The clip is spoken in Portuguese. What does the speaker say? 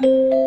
Música